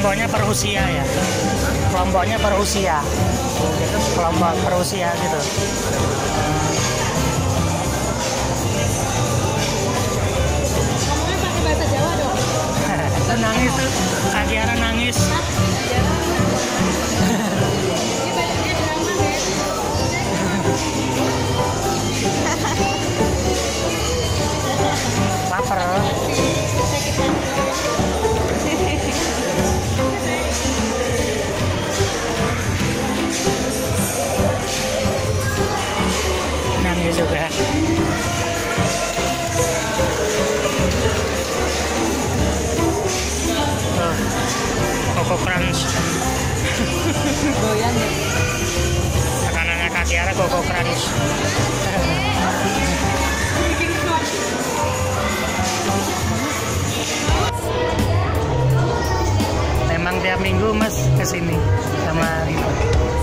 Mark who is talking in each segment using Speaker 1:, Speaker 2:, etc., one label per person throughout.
Speaker 1: kelompoknya per usia ya. Kelompoknya per usia. Kelompok per usia gitu Coco Crunch
Speaker 2: Goyang ya.
Speaker 1: makanannya Kak Tiara Coco Crunch memang tiap minggu mas ke sini sama itu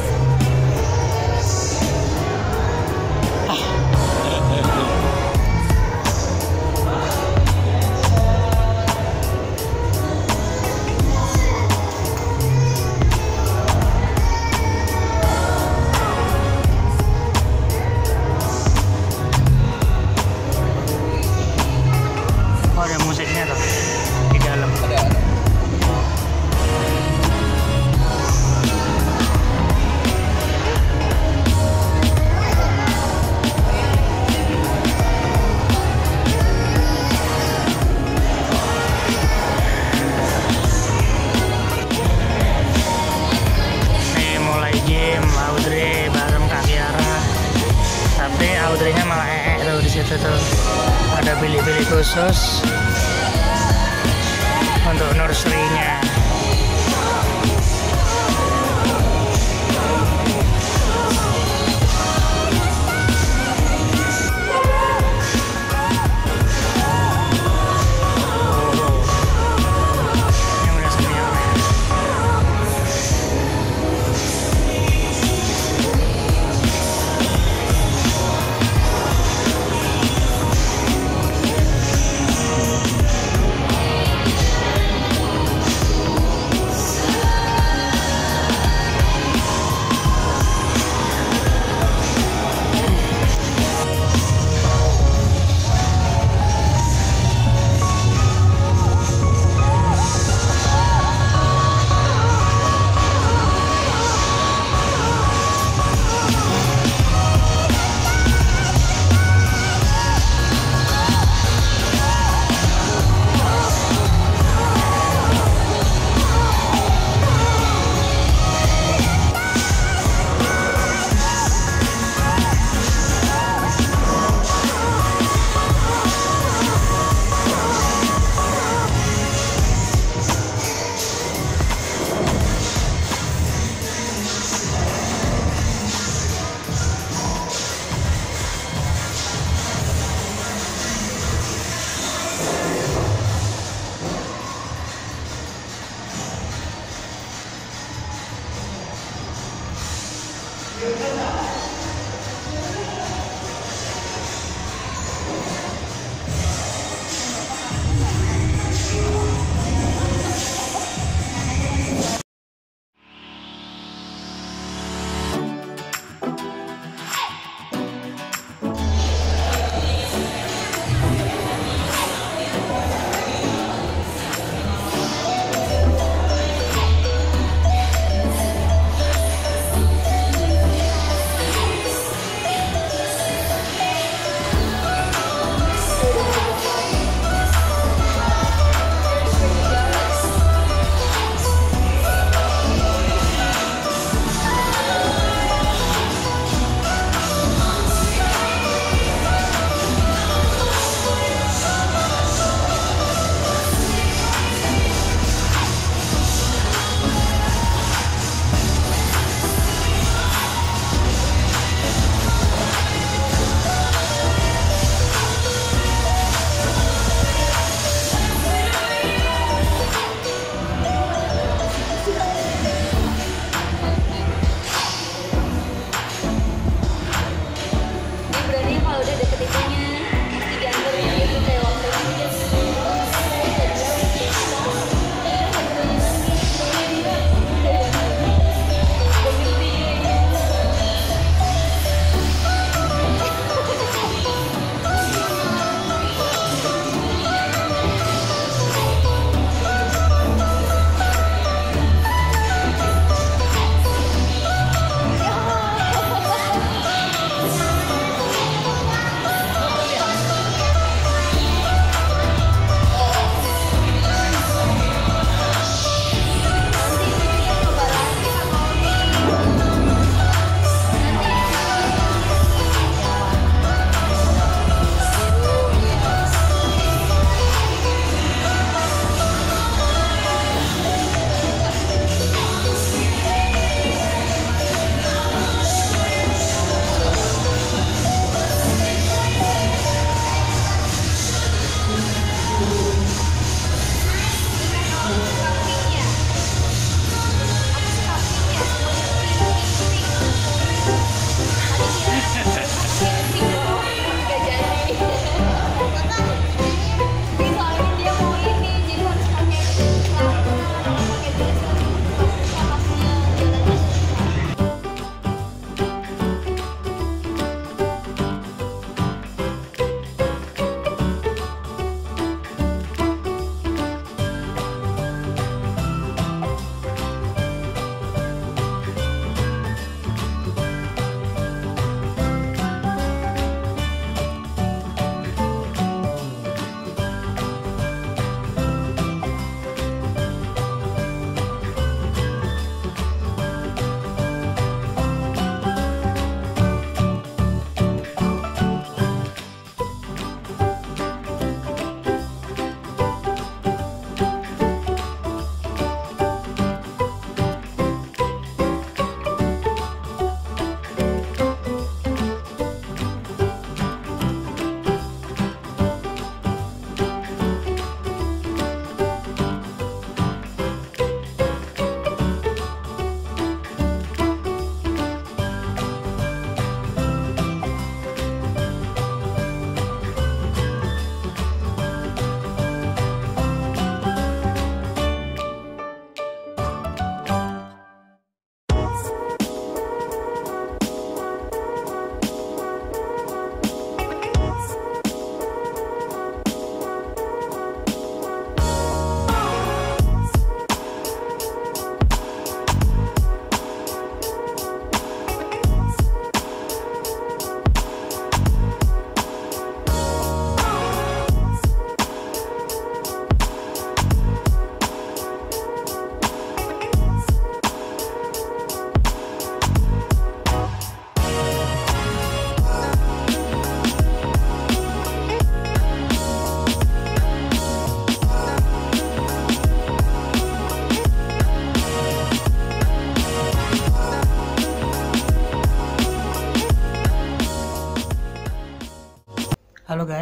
Speaker 1: pilih-pilih khusus untuk nursery-nya Yang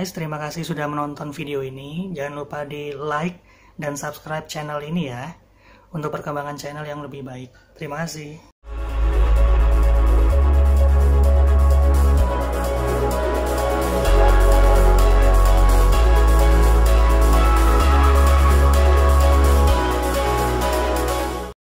Speaker 1: guys, terima kasih sudah menonton video ini. Jangan lupa di like dan subscribe channel ini ya untuk perkembangan channel yang lebih baik. Terima kasih.